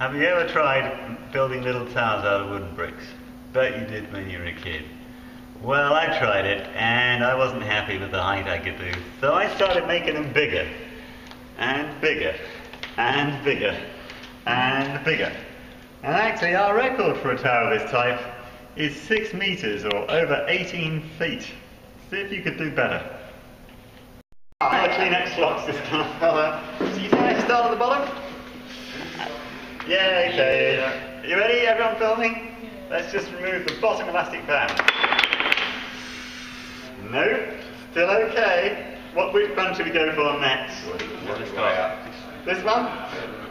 Have you ever tried building little towers out of wooden bricks? Bet you did when you were a kid. Well, I tried it, and I wasn't happy with the height I could do, so I started making them bigger, and bigger, and bigger, and bigger. And actually, our record for a tower of this type is 6 meters, or over 18 feet. See if you could do better. Ah, Kleenex blocks this time. you think I start at the bottom? Yeah, okay. You ready, everyone filming? Let's just remove the bottom elastic band. No, still okay. What which band should we go for next? This one?